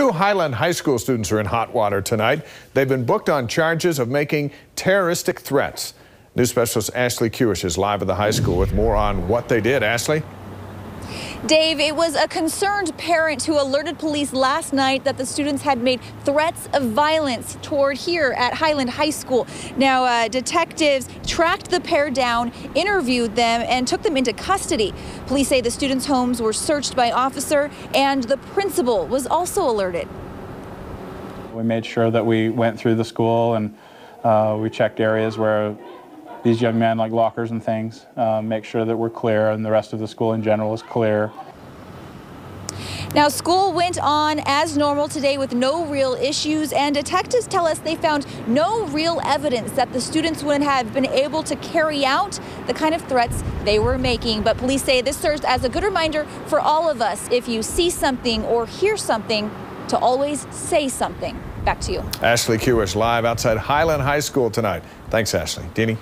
Two Highland High School students are in hot water tonight. They've been booked on charges of making terroristic threats. News specialist Ashley Kewish is live at the high school with more on what they did. Ashley? Dave, it was a concerned parent who alerted police last night that the students had made threats of violence toward here at Highland High School. Now, uh, detectives tracked the pair down, interviewed them, and took them into custody. Police say the students' homes were searched by officer, and the principal was also alerted. We made sure that we went through the school and uh, we checked areas where these young men like lockers and things, uh, make sure that we're clear and the rest of the school in general is clear. Now, school went on as normal today with no real issues, and detectives tell us they found no real evidence that the students would have been able to carry out the kind of threats they were making. But police say this serves as a good reminder for all of us if you see something or hear something, to always say something. Back to you. Ashley Kewish live outside Highland High School tonight. Thanks, Ashley. Deanie?